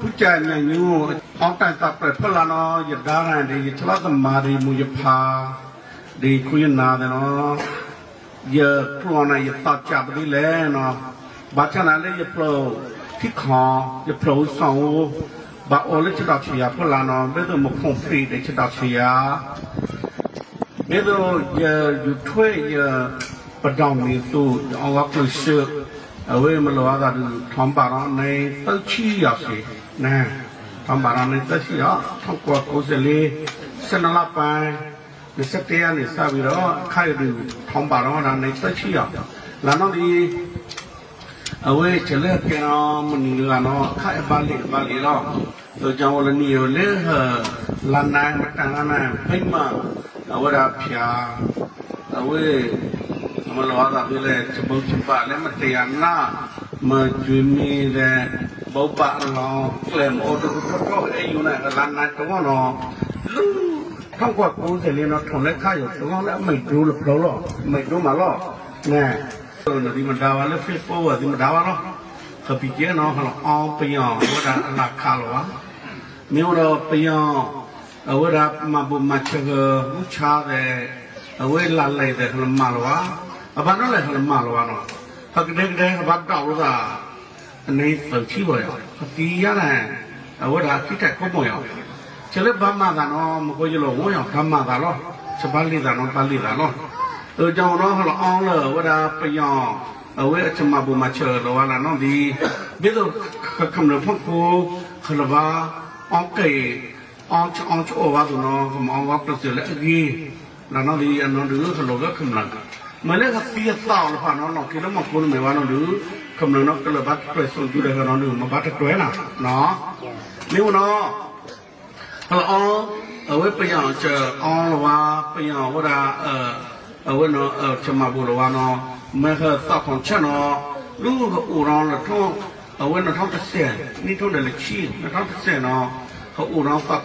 పుచ్చాన్యు ఆంటై తప్ప పిల్లను ఎడారండి ఇట్లా మాది ముయఫా ది కుయనాదనో య ప్లోన య తాచాబది లేనో బాచనాలే య ప్లో తిఖా య ప్లో సౌ ဘာအော်လက်ချတာချီယာဖလာနော်ဘယ်သူမဖုန်ဖိတဲ့ချတာချီယာဘယ်သူရယူထွေရပဒေါမီသူအောင်ဝတ်လို့ရှိ အဝေးမလောကတူထွန်ပါရနေတချီရစီနဲထွန်ပါရနေတချီရထောက်ကောကိုစလေစနလပိုင်ဒီစတေးရနေစပြီးတော့ခိုက်တူထွန်ပါရနေတချီရလာတော့ဒီအဝေးချလက်ပြောင်းမနီလာတော့ခိုက်ပါလိပါလိတော့တို့ကြောင့်လည်းနီရလေလာနိုင်မတန်နိုင်ဖိမအဝရဖျာအဝေး မလောသာပြလေချဘုတ်ချပါလည်းမတရားနာမကျွေးမီတဲ့ဘောပလောကလမ်အော်တိုတော့အေယူနာကလန်နာတော့နော်လူထောက်ကကိုယ်စလေးနော်ထုံလက်ခါရတော့လည်းမိတ်ဒူးလို့ပြောလို့မိတ်ဒူးမှာလို့နဲဒီမဒါဝါလည်းဖေပေါ်ဝဒီမဒါဝါလို့ခပီကျနော်ဟောအောင်ပြောင်းဝဒအနာခါလောမြို့တော်ပြောင်းဝဒမဘမချေကမချာတဲ့အဝဲလာလိုက်တဲ့ခလမလောအ ဘာတော့လဲခလမလောနော်ဖကတဲ့တဲ့ဘာတောက်လို့သာအနေစုံချီပေါ်ရဒီရတဲ့အဝဒခိတက်ခုပေါ်ရချလေဘာမှသာနော်မကိုကြလို့ဝန်းရောက်ဓမ္မသာလို့စပါလိသာနော်ပါလိသာနော်တို့ကြောင့်တော့ဟောအောင်လို့ဝဒပယောင်အဝဲအချမဘူမချေလောလာနော်ဒီဘယ်လိုကမ္လဖကိုခလဘာအောင်ကေအောင်ချအောင်ချောဝါဒနော်မောင်ဝတ်ပစလေအကြီးလာနော်ဒီအနော်ဒီခလောကခမလာ မလည်းကပြတ်တော့လဖာနော်နော်ကိလမကုန်းမေဝါနော်လူကမ္လနော်ကလဘတ်ပရဆုံကြတယ်နော်လူမဘတ်တွဲနာနော်မြို့နော်ဟောအောင်အဝဲပယောင်ချအောင်လဝါပယောင်ဝဒအအဝဲနော်အချမဘူလဝါနော်မဲခသောက်ခွန်ချက်နော်လူကဦးရောင်းလထုံးအဝဲနော်ထောက်တစ်ဆယ်နိထုံးတယ်လချီနော်ထောက်တစ်ဆယ်နော်ဟောဦးရောင်းသောက်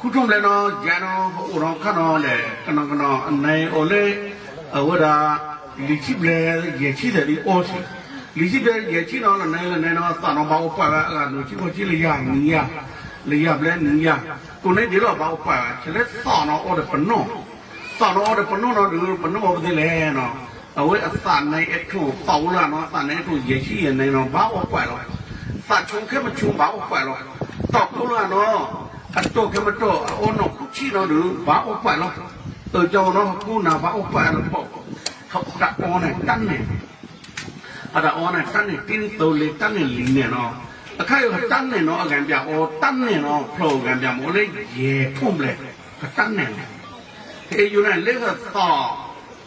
ခွန်ချက်ဟောဦးရောင်းသောက်ခွန်ချက်ကတော့သောက်ခွန်ချက်နော်အပလို့ထုံးတယ်ဒါဟုတ်ထုံးတယ်ခုထုံးတယ်နော်ဂျန်နော်ဟိုတော့ခနော်လေကနော်ကနော်အနေအိုလေအဝဒါလီချိပလေရေချိတယ်ဒီအိုစီလီချိတယ်ရေချိနော်လည်းနေလည်းနေနော်သာနော်ဘာဥပါကအလားလို့ချိကိုချိလေရနီးရလေရပလဲနီးရကိုနေဒီတော့ဘာဥပါချက်လက်သာနော်အော်တယ်ပနောသာနော်အော်တယ်ပနောနော်ဒီပနောဘာဒီလဲနော်အဝဲအသာနိုင်အထုပေါလာနော်အသာနိုင်အထုရေချိရနေနော်ဘာဥပါတော့သာချုံခဲမချုံဘာဥပါတော့တော့ကိုလာနော် atau ke betul ono kuci no dulu ba opa lo to jauh no aku na ba opa lo po kau tak ono kan ni ada ono kan ni tin to le kan ni lin ni no akai ho tan ni no agan pia o tan ni no pro gan pia mo le ye phum le tan ni he yu na le ha ta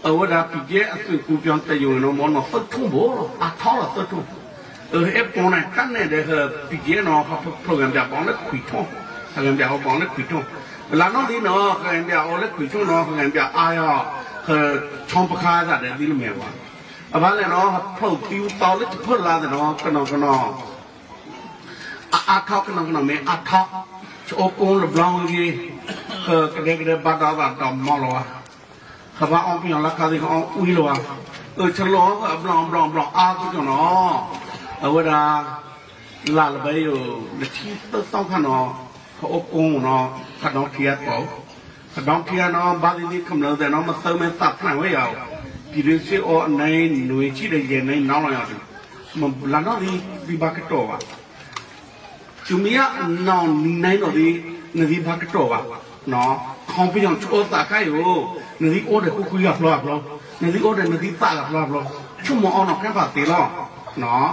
awada pi je asu ku pion te yu no mo no tot thum bo a thaw la tot thum เออเอฟโอนะตั้งเนี่ยเด้อพี่เจนอเขาโปรแกรมจะบอกแล้วคุยท่อ ဒပြည့်အစုကူပြောင်းတယူနော်မောနော်သတ်ထုံးဘောအထောက်သတ်ထုံးအဲအပေါ်နဲ့တန်းနေတဲ့ပြည့်နော်ဖလိုကံပြပေါင်းလက်ခွီထုံးအကံပြဟောပေါင်းလက်ခွီထုံးလာနော်ဒီနော်ကံပြအော်လက်ခွေချုံနော်ကံပြအာရခချောင်းပခါစားတယ်ဒီလိုမျိုးပါအဘာလဲနော်ဖုတ်ပြူတော်လက်ဖုတ်လာတယ်နော်ကနော်ကနော်အာထောက်ကနော်ကနော်မေအာထောက်ချိုကုန်းလဘလောင်းကြီးခကတဲ့ကတဲ့ဘာသာတာတော်မော်လောခဘာအောင်ပြန်လာခါဒီအောင်ဦးလောเออฉลองบลองบลองบลองอาตุจเนาะเอาเวลาลาละไปอยู่ที่ต้องขนอเขา อบองเนาะခဒေါထီယတ်ပေါ့ခဒေါထီယနော်ဘာဒီဒီကမလို့တဲ့နော်မသုံးမဲ့တပ်နိုင်ဝဲရောက်ပြည်ရစီအော်နိုင်နွေချိတဲ့ရေနိုင်နောင်းလာရတယ်မလာတော့ဒီဒီဘကတော့ပါကျူမီယာနောင်နိုင်တော့ဒီနဒီဘကတော့ပါနော်ခေါင်းပြောင်းချိုးတာခိုင်ရောနဒီအော်တဲ့ခုခုရဖလားဖလားနဒီအော်တဲ့နဒီတာဖလားဖလားချုံမအောင်တော့ကဲပါတေလောနော်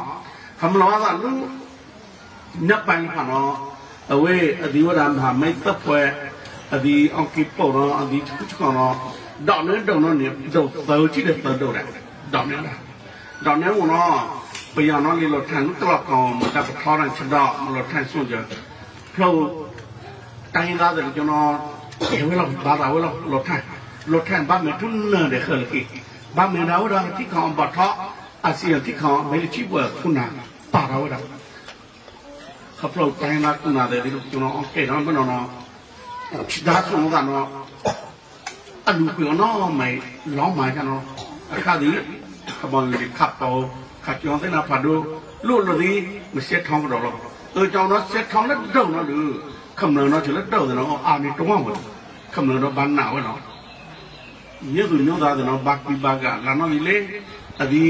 ခမလောကလူညပ်ပိုင်းခနော် away အဒီဝရမ်ဟာမိုက်တပ်ပွဲအဒီအောင်ကိပေါ်တော့အဒီခုချကောတော့ဒေါက်နဲ့ဒေါက်နဲ့နေတော့တော်ကြည့်တဲ့ပတ်တော့တယ်ဒေါက်နဲ့ဒေါက်နဲ့ကတော့ပျံတော့လေလောထန်တော့ကောင်မတပ်ခေါ်တဲ့ချက်တော့မလို့ထန်စွန့်ကြဖလို့တိုင်းသားတယ်ကျွန်တော်ဒီဝဲလောက်ဘာသာဝဲလောက်လောထန်လောထန်ဘာမထွန်းတဲ့ခလကိဘာမနာဝရတိကောင်ဘာထအစီအတိကောင်မဲချိပွားခုနာပါရဝရ ခပလောက်တိုင်းလာကုနာတယ်ဒီလိုကျွန်တော်အဲ့တော့ဘယ်တော့တော့ဒါဆိုကတော့အလူပြောနော်မိုင်လောင်းမှာကျွန်တော်အခါဒီခပေါ်ဒီခပ်တော့ခပ်ကျော်စင်နာဖတ်တို့လို့လို့ဒီမဆက်ထောင်းတော့လို့အဲကြောင့်တော့ဆက်ထောင်းလက်တော့နော်လူခမနော်ချလက်တော့တယ်နော်အာမီတောင်းဝင်ခမနော်ဘာနာဝနော်မြေသူညောသားတယ်နော်ဘာကီဘာကလာနော်ဒီလေအဒီ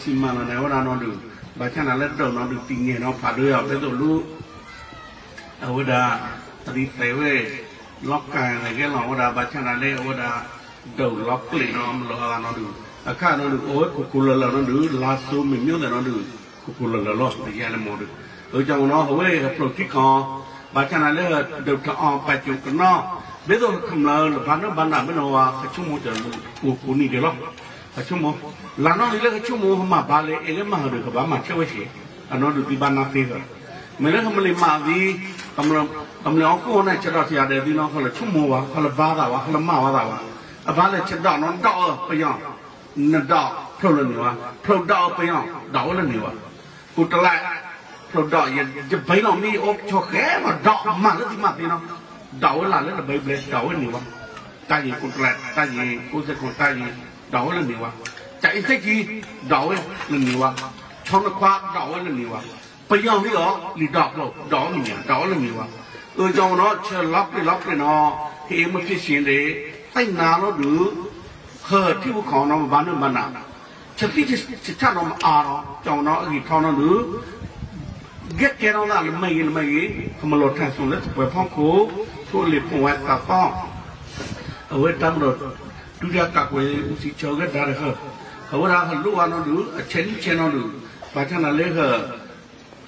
စီမန်နဲ့ဝရနော်လူဘာချန်လာလက်တော့နော်လူတင်းနေနော်ဖာတို့ရောက်တဲ့တို့လူအဝဒါဒီတဲဝဲလောက်ကန်လည်းကလောဝဒါဘာချန်လာလေဝဒါဒုလောက်ပလီနော်မလောဟာနော်လူအခါနော်လူအိုးကိုကူလလနော်လူလာဆိုမမြုံတယ်နော်လူကိုကူလလလောရရမောလူတို့ကြောင့်နော်ဟို ဝဲပရိုတိကောင်ဘာချန်လာလေဒုတ်အောင်ပတ်ကျုကနော်ဘေဒိုခမလာဘာနဘာနာမနောဝါခချုံမတယ်လူကိုကူနီတယ်လောခချုံမလာနော်လေခချုံမဟမဘာလေအဲလေမဟာရကဘာမချဝဲရှိအနော်လူဒီဘာနာသေးတယ်မလဲခမလေးမာဒီကမလကမလအောင်ကိုနဲ့ချက်တော့ဆရာ dawala le bai ble dawala ni wa ta yi ko tra ta yi ko se ko ta yi dawala ni wa ta i se ki dawala ni wa thong na kwa dawala ni wa pa yang ni lo li daw lo daw ni dawala ni wa ตัวจองเนาะเชลับไปลับไปเนาะเฮมันพิชินเลยไต่นาเราดูเฮิดที่ภูเขาเนาะบ้านนั้นบ้านนั้นเชพิจิตชาเนาะมาอาเนาะจองเนาะอีกทองเนาะดูเก็ตแกเราละไม่ยินไม่ยินทำมาหลดแทนส่งแล้วถูกไปพ่อครู ကိုထိုးလေပွန်ဝတ်တာတော့အဝဲတမ်းတော့ဒုရကကွယ်ဦးစီချောကဒါရခဟဝရာဟလူဝါနော်လူအချင်းချင်းနော်လူဘာချနာလဲခ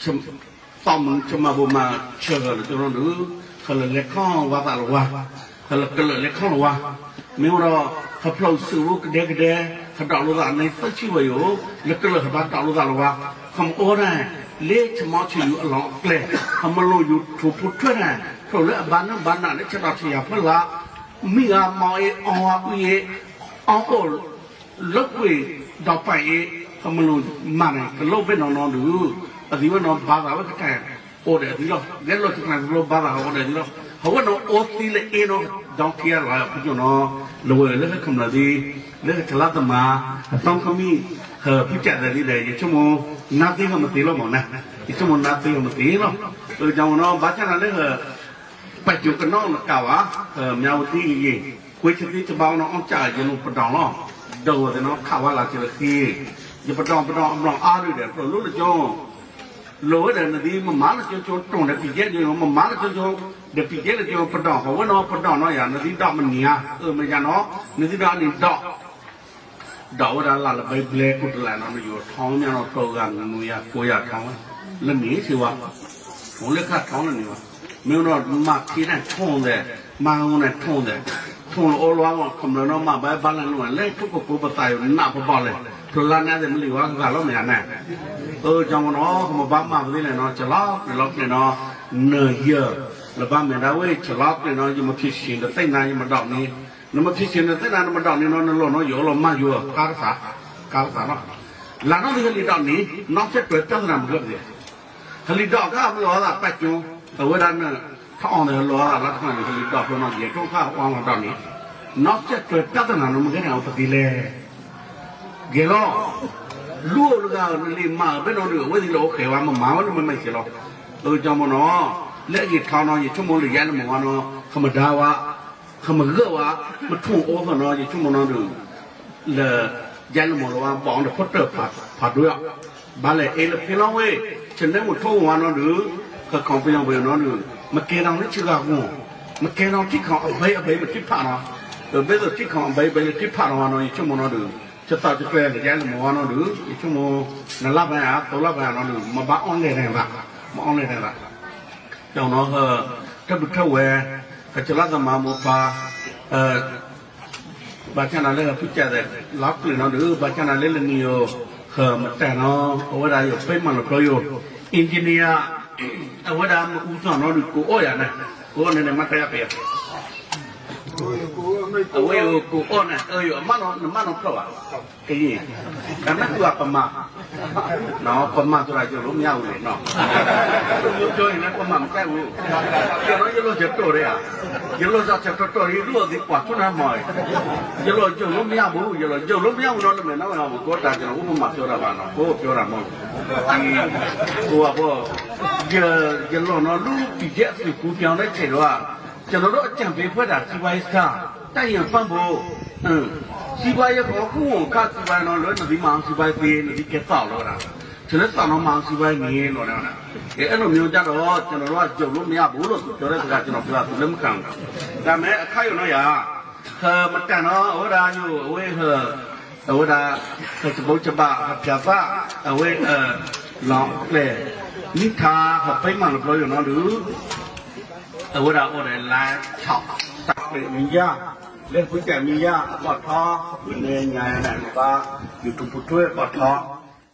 ချမ်တောင်းချမဘမချေရလို့ကျွန်တော်တို့ခလလက်ခေါဝါတာလဝါခလကလလက်ခေါဝါမြို့တော့ခဖလို့စုကတဲ့ကတဲ့ခတောက်လို့သာနေဆက်ချီဝရောလက်ကလခဘာတောက်လို့သာလဝါခမအော်ရလေချမချီယူအလောင်းကလေခမလို့ယူထူဖုထွန်း ထိုလေဘာနဘာနာနဲ့ချက်တော့ချီရဖလာမိကမောင်ရဲ့အောင်ဝဦးရဲ့အောင်ကိုလုတ်ဝေတော့ပိုင်ရဲ့ခမလို့မနိုင်ကလုတ်ပဲနော်နော်လူအဒီဝနော်ဘာသာဝတ်တဲ့ဟိုတယ်ဒီလိုလက်လို့ကနလို့ဘာသာဟိုတယ်ဒီလိုဟိုနော်အိုတီလေအေနော်တော့ခရလာပြကျွန်တော်လောလေလက်ခမလာဒီလက်ခလာတမအတောင်းခမီဟပြကြတယ်ဒီလေချမနာတိကမတိလို့မနာဒီချမနာတိကမတိလို့ဆိုကြောင့်တော့ဘာချနာလဲ ပတ်ကျုကနောကဝါမြောက်တိကြီးကိုချတိချပေါင်းတော့အောင်ကြာရင်လို့ပတောင်တော့တော့တယ်နော်ခါဝလာချေခီရပတောင်ပတောင်အမလောင်အားရတယ်ပြလို့လို့ကြောင်းလောတယ်နဒီမမလာကျော်ကျော်တုံတယ်ပြည့်တယ်မမလာကျော်ကျော်ဒပြည့်တယ်ကျော်ပတောင်ဟောနော်ပတောင်နော်ရနဒီတော့မနီယာเออမကြနော်နဒီတော့နေတော့ဒေါ်ရလာလဘိဘလေကုတလာနော်ယူထောင်းမြန်တော့တော့ကငူရကိုရထောင်းလက်နေစီဝါဘုံလက်ခထောင်းနေဝါ မြို့တော့မခေနဲ့ထုံတယ်မအောင်နဲ့ထုံတယ်ထုံအော်လောကခုံလောမဘဲဘာလန်လို့လဲသူကကိုပတာရနာပပလဲထလာနာတယ်မလီဝါကလုံးမရနဲ့အိုးကြောင့်တော့ခမဘာမမသိနဲ့နော်ကျလောက်လောက်နဲ့နော်နေရလဘမရဝဲကျလောက်နဲ့နော်ဒီမဖြစ်ရှင်တိတ်နိုင်မတော့နေနမဖြစ်ရှင်တိတ်နိုင်မတော့နေနော်လောနော်ရောလောမရောကာရစာကာရစာနော်လာနော်ဒီကလေးတော့နေနောက်ချက်တွေ့တက်နာမလို့ပြည်ခလီတော့ကမလို့ဟာပတ်ကျုံး အဝရနဲ့ထောင်းတယ်လောလာလက်ခံခလီတော့ပြောတော့ရေတော့ခါဝမ်းတော့နေနောက်ချက်တွေ့ပြဿနာမကနေအောင်ပတိလေကေလောလူလူကလေမာဘယ်တော့ဝဲဒီလောခေဝါမမာဝမမိုက်ချေလောတို့ကြောင့်မနော်လက်ကြီးထောင်းတော့ရေချုံမလို့ရမ်းမဝါနော်ခမဒါဝါခမကဝါမထုံအောခနော်ရေချုံမနော်တို့လေရမ်းမလို့ဝါပေါင်းတော့ဖတ်တော့ဖတ်ဖတ်တော့ဘာလဲအေးလေဖလောင်းဝဲချင်တယ်မထုံဝါနော်တို့ ခခေါင်ပြောင်းပြောင်းနော်တို့မကဲတော်နဲ့ချကကူမကဲတော်တိခေါင်အဘေးအဘေးမတိဖာနော်တို့ဘယ်လိုတိခေါင်အဘေးအဘေးတိဖာနော်နော်ရေချုံမနော်တို့ချက်တော့ကျွဲလေကျန်မောနော်လူချုံမနလပန်အားတော်လပန်နော်လူမဘာအွန်လိုက်တယ်ပါမအွန်လိုက်တယ်ပါကြောင့်တော့တပထဝဲကချလာသမမပါအဲဘာချနာလဲပြကြတယ်လောက်လေနော်လူဘာချနာလဲလနီယိုခမတန်နော်ဝဒါယပိမလို့ပြောယအင်ဂျင်နီယာ ဝဒါမဦးဆောင်နော်လူကိုအော်ရနဲ့ကိုနဲ့မတရားပြကိုကိုမအဝေးကိုကိုအော်နဲ့အေးအမနော်မနော်တော့ပါကလေးဒါမဲ့သူကပမ နော်ပမဆိုတာကျလို့မရဘူးလေနော်သူပြောရင်လည်းပမမကြိုက်ဘူးကျွန်တော်ရလို့ချက်တော်တယ်ရလို့စားချက်တော်တော်ရလို့ဒီကွာထွန်းမှာရလို့ကျလို့မရဘူးရလို့ကျလို့မရဘူးတော့လည်းနော်နော်ကိုတာကျွန်တော်ဥပမာပြောတာပါနော်ကိုပြောတာမဟုတ်ဒီကိုကဘောရရလို့နော်လူပြီးချက်စီကူပြောင်းတဲ့ချိန်တော့ကျွန်တော်တို့အကြံပေးဖွဲ့တာစီဝိုင်းစကားတိုက်ရင်ဖတ်ဖို့အင်း sibai ya ko ku won ka sibai no lo nabi mang sibai pe nabi ke sa lo da ကျွန်တော်ဆောင်တော့မောင်စီပိုင်းနေလို့တော့အဲအဲ့လိုမျိုးကြတော့ကျွန်တော်တို့ကကြုံလို့မရဘူးလို့ပြောတဲ့စကားကျွန်တော်ပြောတာသူလည်းမခံဘူးဒါမဲ့အခိုက်ရတော့ရာဟာမတန်တော့ဟောရာညိုအဝေးဟဟောရာသဘောချပါပြပါအဝေးအလောင်းလေနိသာဟပိမလို့ပြောရနော်လူအဝေးရာဟောတယ်လမ်း၆တပ်ပြင်ညာ เรื่องคุณแก่มียาปอดท้อเรื่องไงนะก็อยู่ตรงปุถุเวยปอดท้อ